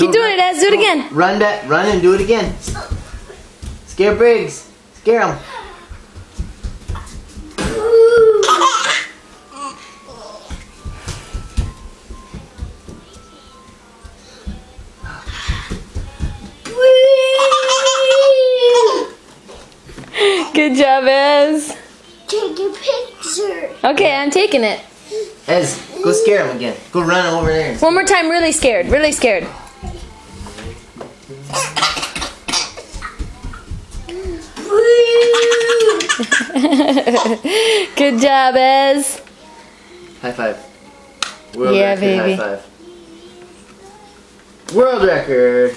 Keep doing it, Ez. Do it again. Run that. Run and do it again. Scare Briggs. Scare him. Good job, Ez. Take a picture. Okay, I'm taking it. Ez, go scare him again. Go run over there. One more time, really scared, really scared. Good job, Ez. High five. World Yeah, record baby. high five. World record.